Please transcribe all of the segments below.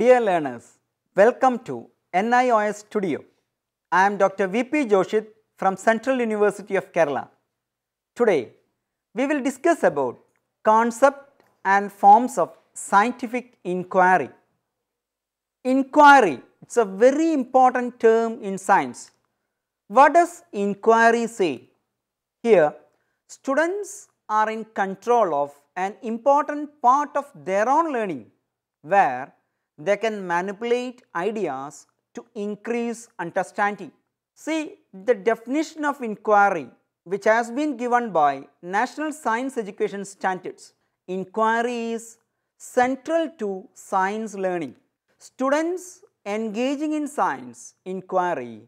Dear learners, welcome to NIOS Studio. I am Dr. VP Joshith from Central University of Kerala. Today, we will discuss about concept and forms of scientific inquiry. Inquiry, it's a very important term in science. What does inquiry say? Here, students are in control of an important part of their own learning where they can manipulate ideas to increase understanding. See, the definition of inquiry which has been given by National Science Education Standards. Inquiry is central to science learning. Students engaging in science inquiry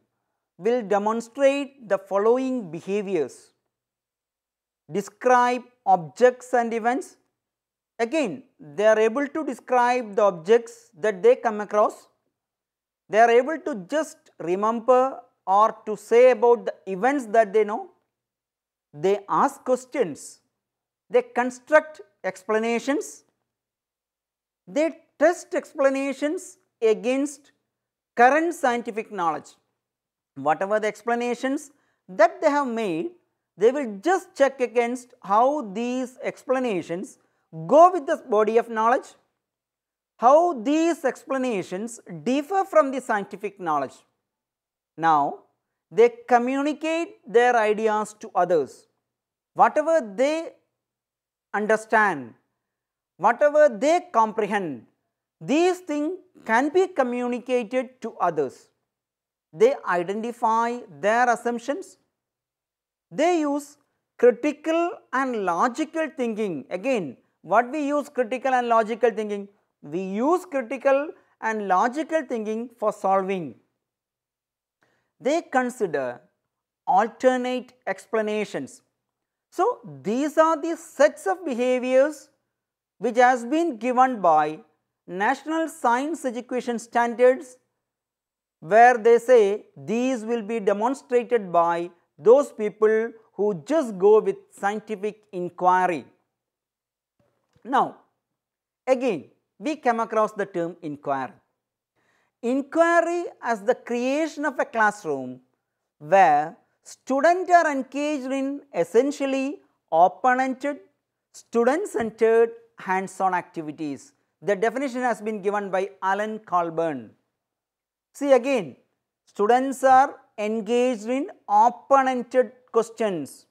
will demonstrate the following behaviors. Describe objects and events. Again, they are able to describe the objects that they come across. They are able to just remember or to say about the events that they know. They ask questions. They construct explanations. They test explanations against current scientific knowledge. Whatever the explanations that they have made, they will just check against how these explanations go with the body of knowledge, how these explanations differ from the scientific knowledge. Now, they communicate their ideas to others. Whatever they understand, whatever they comprehend, these things can be communicated to others. They identify their assumptions. They use critical and logical thinking. Again, what we use critical and logical thinking? We use critical and logical thinking for solving. They consider alternate explanations. So, these are the sets of behaviors which has been given by National Science Education Standards where they say these will be demonstrated by those people who just go with scientific inquiry. Now, again we come across the term inquiry. Inquiry as the creation of a classroom where students are engaged in essentially open-ended, student-centered hands-on activities. The definition has been given by Alan Colburn. See again, students are engaged in open-ended questions.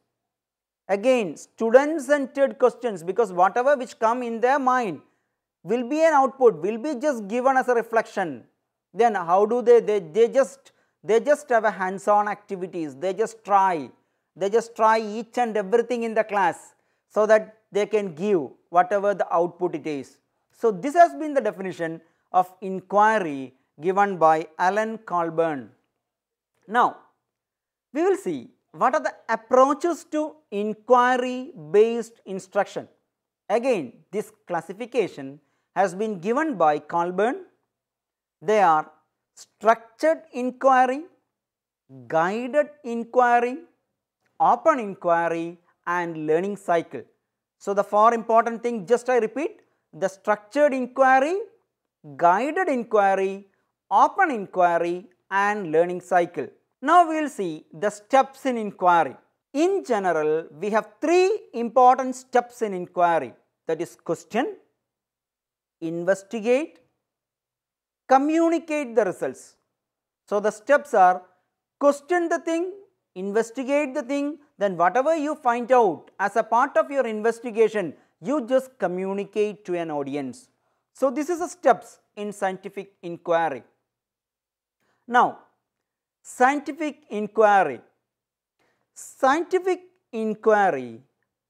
Again, student-centered questions because whatever which come in their mind will be an output, will be just given as a reflection. Then how do they, they, they just, they just have a hands-on activities, they just try, they just try each and everything in the class so that they can give whatever the output it is. So, this has been the definition of inquiry given by Alan Colburn. Now, we will see what are the approaches to inquiry based instruction. Again, this classification has been given by Colburn. They are structured inquiry, guided inquiry, open inquiry and learning cycle. So, the four important things just I repeat the structured inquiry, guided inquiry, open inquiry and learning cycle. Now, we will see the steps in inquiry. In general, we have three important steps in inquiry that is question, investigate, communicate the results. So, the steps are question the thing, investigate the thing, then whatever you find out as a part of your investigation, you just communicate to an audience. So, this is the steps in scientific inquiry. Now, scientific inquiry. Scientific inquiry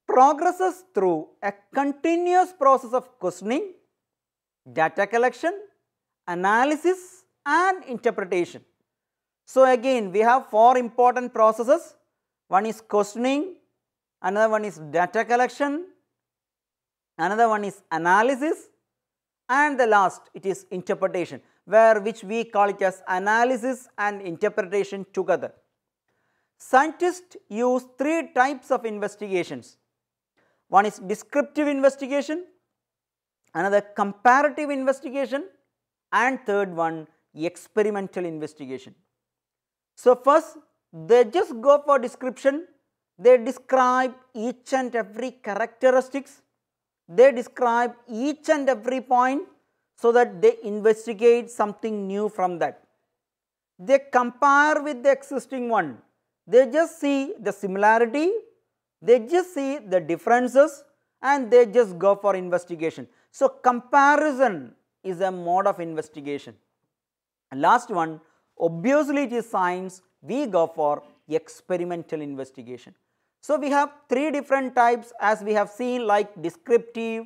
progresses through a continuous process of questioning, data collection, analysis and interpretation. So, again we have four important processes. One is questioning, another one is data collection, another one is analysis and the last it is interpretation where which we call it as analysis and interpretation together. Scientists use three types of investigations. One is descriptive investigation, another comparative investigation and third one experimental investigation. So, first they just go for description, they describe each and every characteristics, they describe each and every point so that they investigate something new from that. They compare with the existing one, they just see the similarity, they just see the differences and they just go for investigation. So, comparison is a mode of investigation. And last one, obviously it is science, we go for experimental investigation. So, we have three different types as we have seen like descriptive,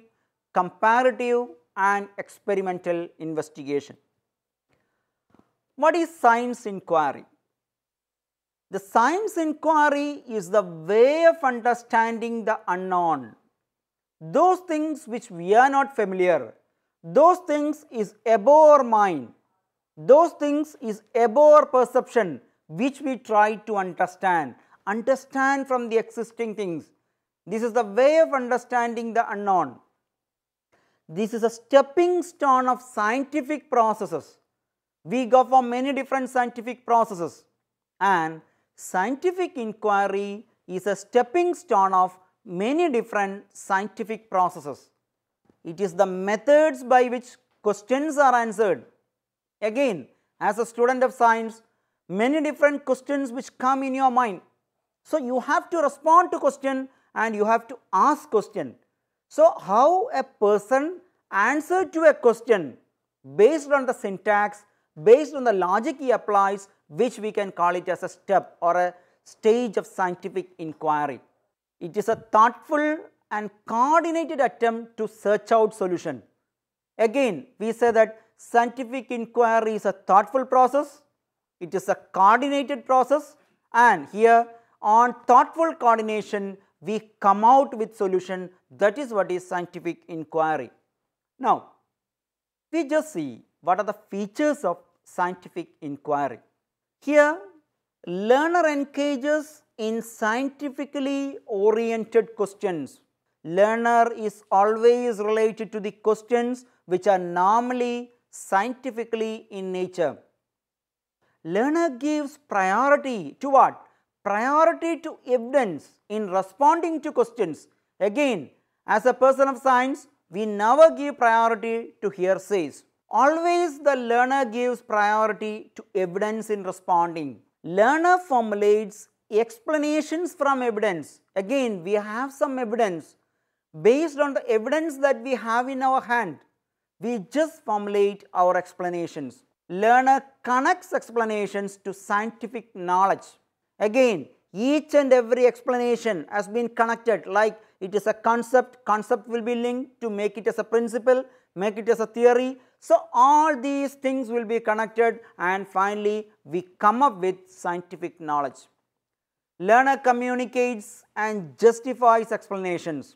comparative and experimental investigation. What is science inquiry? The science inquiry is the way of understanding the unknown. Those things which we are not familiar, those things is above our mind, those things is above our perception which we try to understand, understand from the existing things. This is the way of understanding the unknown. This is a stepping stone of scientific processes. We go for many different scientific processes and scientific inquiry is a stepping stone of many different scientific processes. It is the methods by which questions are answered. Again, as a student of science, many different questions which come in your mind. So, you have to respond to question and you have to ask question. So, how a person answer to a question based on the syntax, based on the logic he applies which we can call it as a step or a stage of scientific inquiry. It is a thoughtful and coordinated attempt to search out solution. Again, we say that scientific inquiry is a thoughtful process, it is a coordinated process and here on thoughtful coordination we come out with solution that is what is scientific inquiry. Now, we just see what are the features of scientific inquiry. Here, learner engages in scientifically oriented questions. Learner is always related to the questions which are normally scientifically in nature. Learner gives priority to what? Priority to evidence in responding to questions. Again, as a person of science, we never give priority to hearsays. Always the learner gives priority to evidence in responding. Learner formulates explanations from evidence. Again, we have some evidence. Based on the evidence that we have in our hand, we just formulate our explanations. Learner connects explanations to scientific knowledge. Again, each and every explanation has been connected like it is a concept, concept will be linked to make it as a principle, make it as a theory. So, all these things will be connected and finally, we come up with scientific knowledge. Learner communicates and justifies explanations.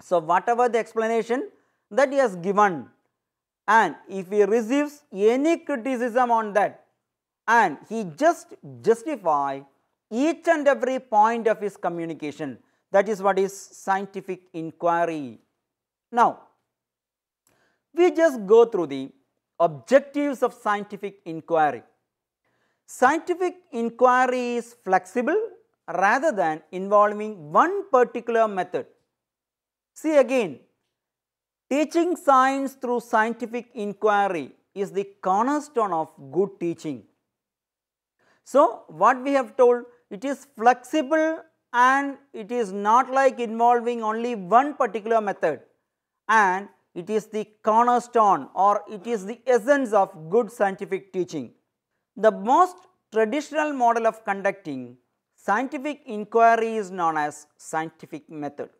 So, whatever the explanation that he has given and if he receives any criticism on that and he just justify each and every point of his communication that is what is scientific inquiry. Now, we just go through the objectives of scientific inquiry. Scientific inquiry is flexible rather than involving one particular method. See again, teaching science through scientific inquiry is the cornerstone of good teaching. So, what we have told it is flexible and it is not like involving only one particular method and it is the cornerstone or it is the essence of good scientific teaching. The most traditional model of conducting scientific inquiry is known as scientific method.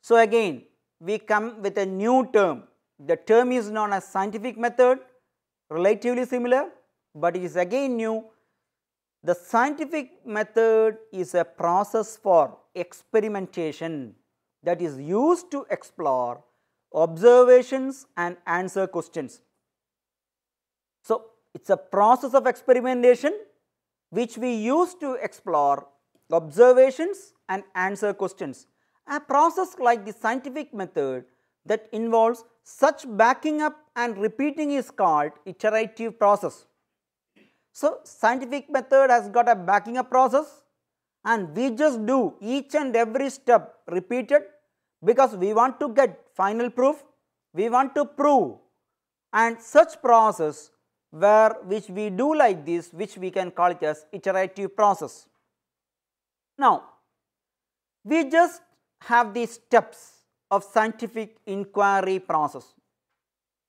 So, again we come with a new term. The term is known as scientific method, relatively similar, but it is again new the scientific method is a process for experimentation that is used to explore observations and answer questions. So, it is a process of experimentation which we use to explore observations and answer questions. A process like the scientific method that involves such backing up and repeating is called iterative process. So, scientific method has got a backing up process and we just do each and every step repeated because we want to get final proof, we want to prove and such process where which we do like this which we can call it as iterative process. Now, we just have the steps of scientific inquiry process.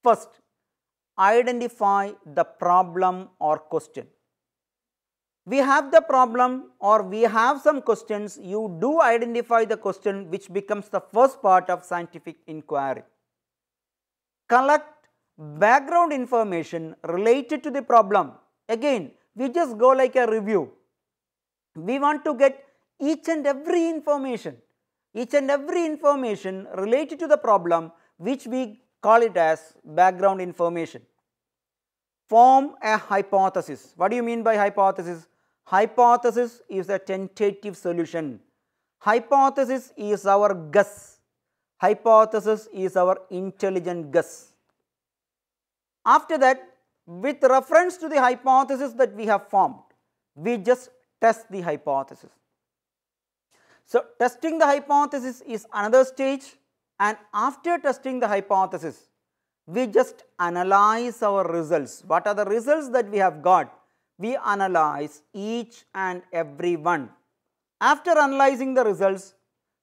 First, identify the problem or question. We have the problem or we have some questions, you do identify the question which becomes the first part of scientific inquiry. Collect background information related to the problem. Again, we just go like a review. We want to get each and every information, each and every information related to the problem which we call it as background information. Form a hypothesis. What do you mean by hypothesis? Hypothesis is a tentative solution. Hypothesis is our guess. Hypothesis is our intelligent guess. After that, with reference to the hypothesis that we have formed, we just test the hypothesis. So, testing the hypothesis is another stage and after testing the hypothesis, we just analyze our results. What are the results that we have got? We analyze each and every one. After analyzing the results,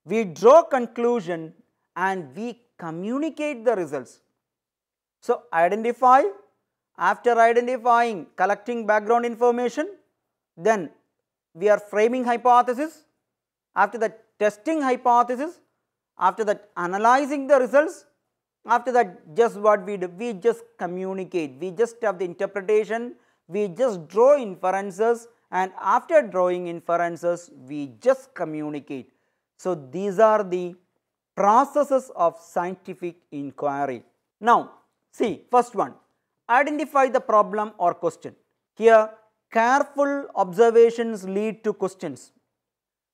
we draw conclusion and we communicate the results. So, identify, after identifying, collecting background information, then we are framing hypothesis, after the testing hypothesis, after that analyzing the results, after that just what we do, we just communicate, we just have the interpretation, we just draw inferences and after drawing inferences, we just communicate. So, these are the processes of scientific inquiry. Now, see first one, identify the problem or question. Here, careful observations lead to questions.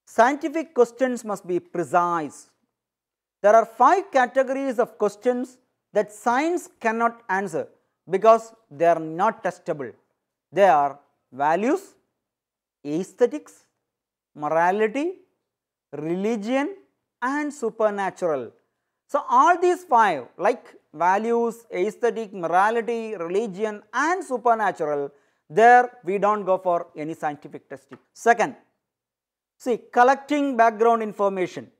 Scientific questions must be precise. There are five categories of questions that science cannot answer because they are not testable. They are values, aesthetics, morality, religion and supernatural. So, all these five like values, aesthetic, morality, religion and supernatural there we do not go for any scientific testing. Second, See, collecting background information.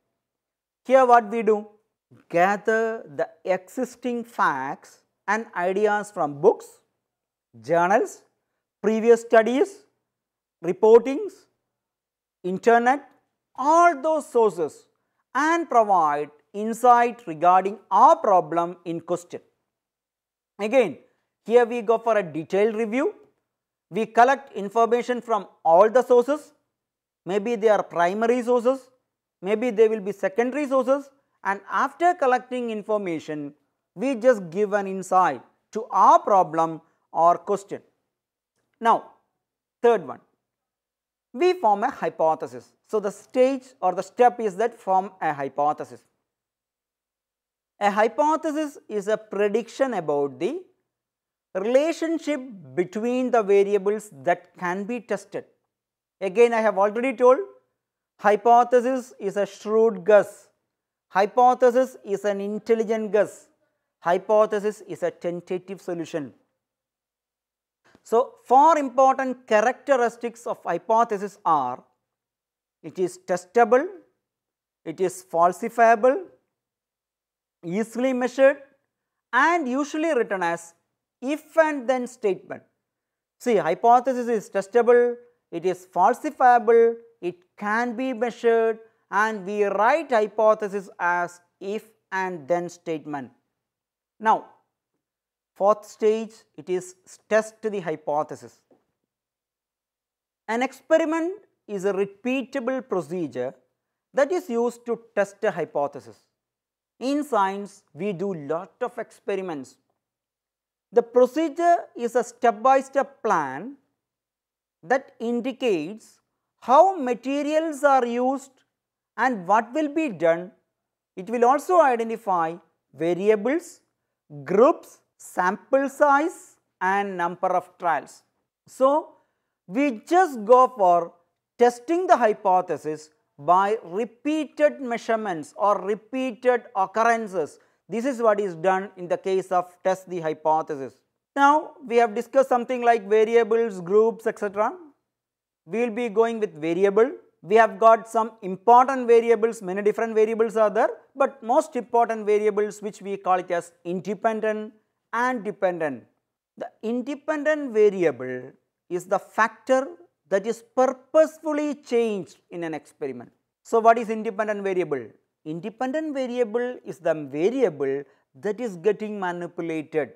Here what we do? Gather the existing facts and ideas from books, journals, previous studies, reportings, internet, all those sources and provide insight regarding our problem in question. Again, here we go for a detailed review. We collect information from all the sources maybe they are primary sources, maybe they will be secondary sources and after collecting information, we just give an insight to our problem or question. Now, third one, we form a hypothesis. So, the stage or the step is that form a hypothesis. A hypothesis is a prediction about the relationship between the variables that can be tested. Again I have already told hypothesis is a shrewd guess, hypothesis is an intelligent guess, hypothesis is a tentative solution. So, four important characteristics of hypothesis are it is testable, it is falsifiable, easily measured and usually written as if and then statement. See hypothesis is testable, it is falsifiable, it can be measured and we write hypothesis as if and then statement. Now, fourth stage it is test the hypothesis. An experiment is a repeatable procedure that is used to test a hypothesis. In science, we do lot of experiments. The procedure is a step-by-step -step plan that indicates how materials are used and what will be done. It will also identify variables, groups, sample size and number of trials. So, we just go for testing the hypothesis by repeated measurements or repeated occurrences. This is what is done in the case of test the hypothesis. Now, we have discussed something like variables, groups etc. We will be going with variable. We have got some important variables, many different variables are there, but most important variables which we call it as independent and dependent. The independent variable is the factor that is purposefully changed in an experiment. So, what is independent variable? Independent variable is the variable that is getting manipulated.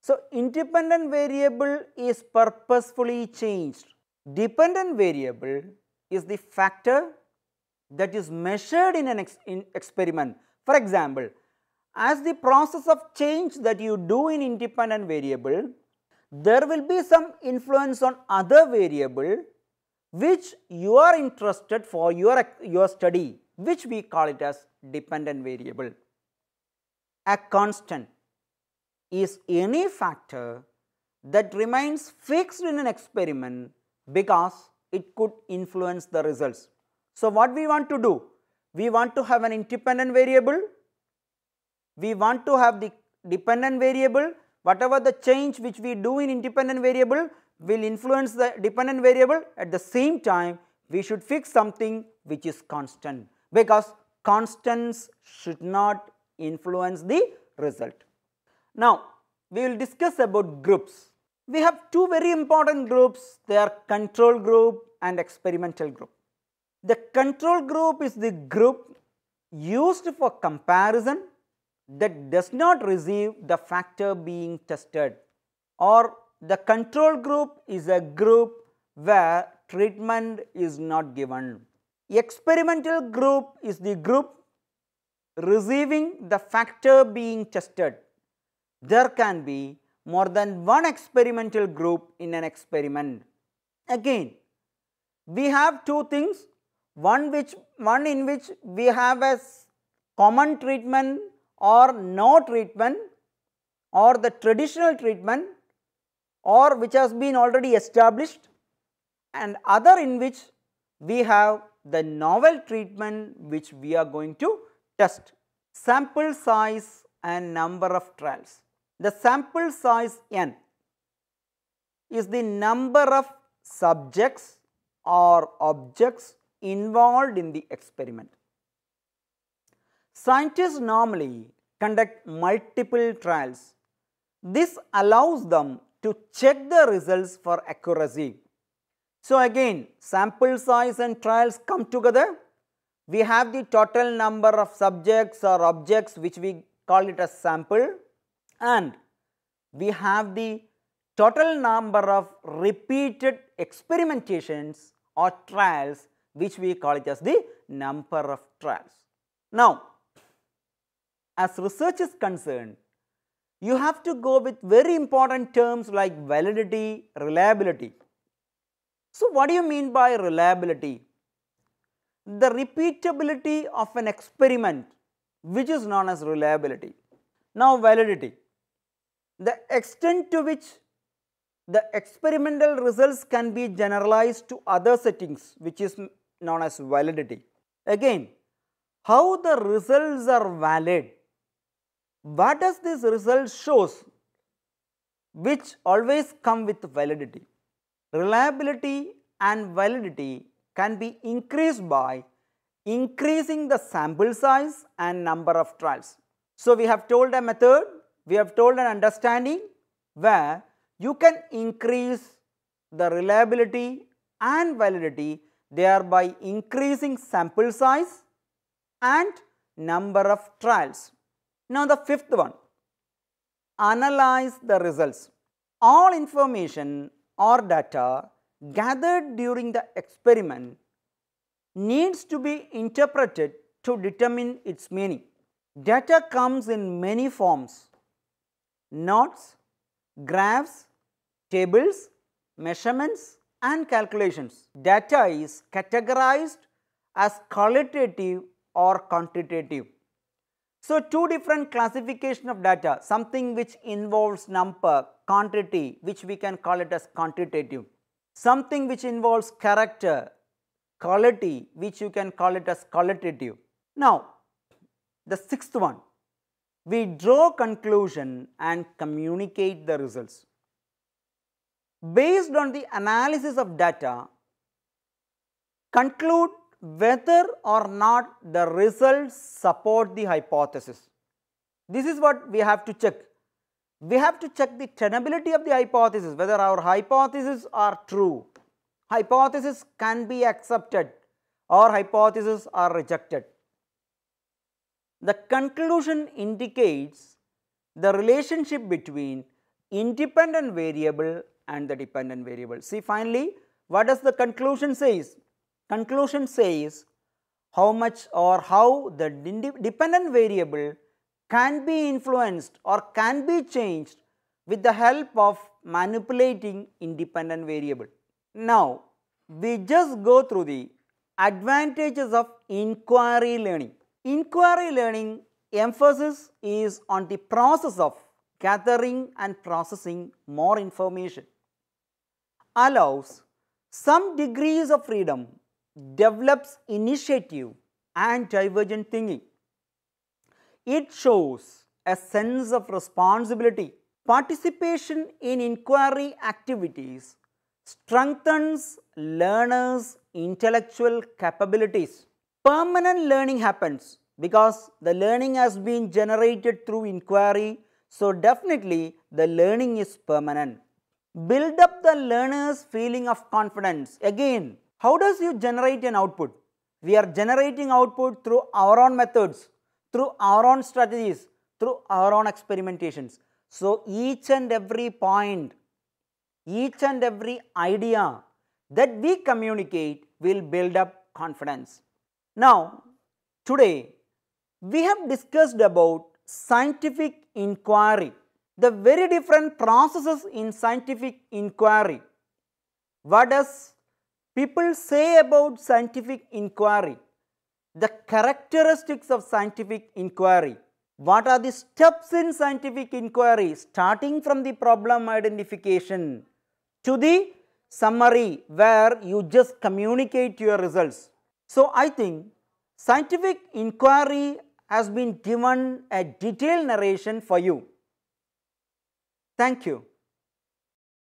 So, independent variable is purposefully changed. Dependent variable is the factor that is measured in an ex in experiment. For example, as the process of change that you do in independent variable, there will be some influence on other variable which you are interested for your, your study which we call it as dependent variable. A constant is any factor that remains fixed in an experiment because it could influence the results. So, what we want to do? We want to have an independent variable, we want to have the dependent variable whatever the change which we do in independent variable will influence the dependent variable at the same time we should fix something which is constant because constants should not influence the result. Now, we will discuss about groups. We have two very important groups, they are control group and experimental group. The control group is the group used for comparison that does not receive the factor being tested or the control group is a group where treatment is not given. Experimental group is the group receiving the factor being tested. There can be more than one experimental group in an experiment. Again, we have two things, one which one in which we have a common treatment or no treatment or the traditional treatment or which has been already established and other in which we have the novel treatment which we are going to test. Sample size and number of trials. The sample size n is the number of subjects or objects involved in the experiment. Scientists normally conduct multiple trials. This allows them to check the results for accuracy. So again sample size and trials come together. We have the total number of subjects or objects which we call it as sample and we have the total number of repeated experimentations or trials which we call it as the number of trials. Now, as research is concerned, you have to go with very important terms like validity, reliability. So, what do you mean by reliability? The repeatability of an experiment which is known as reliability. Now, validity. The extent to which the experimental results can be generalized to other settings which is known as validity. Again, how the results are valid what does this result shows which always come with validity. Reliability and validity can be increased by increasing the sample size and number of trials. So, we have told a method, we have told an understanding where you can increase the reliability and validity thereby increasing sample size and number of trials. Now, the fifth one, analyze the results. All information or data gathered during the experiment needs to be interpreted to determine its meaning. Data comes in many forms, notes, graphs, tables, measurements and calculations. Data is categorized as qualitative or quantitative. So, two different classification of data, something which involves number, quantity, which we can call it as quantitative, something which involves character, quality, which you can call it as qualitative. Now, the sixth one, we draw conclusion and communicate the results. Based on the analysis of data, conclude whether or not the results support the hypothesis. This is what we have to check. We have to check the tenability of the hypothesis, whether our hypotheses are true. Hypothesis can be accepted or hypotheses are rejected. The conclusion indicates the relationship between independent variable and the dependent variable. See finally, what does the conclusion says? Conclusion says how much or how the dependent variable can be influenced or can be changed with the help of manipulating independent variable. Now, we just go through the advantages of inquiry learning. Inquiry learning emphasis is on the process of gathering and processing more information, allows some degrees of freedom develops initiative and divergent thinking. It shows a sense of responsibility. Participation in inquiry activities strengthens learners' intellectual capabilities. Permanent learning happens because the learning has been generated through inquiry. So, definitely the learning is permanent. Build up the learner's feeling of confidence. Again, how does you generate an output? We are generating output through our own methods, through our own strategies, through our own experimentations. So, each and every point, each and every idea that we communicate will build up confidence. Now, today we have discussed about scientific inquiry, the very different processes in scientific inquiry. What does people say about scientific inquiry, the characteristics of scientific inquiry, what are the steps in scientific inquiry starting from the problem identification to the summary where you just communicate your results. So, I think scientific inquiry has been given a detailed narration for you. Thank you.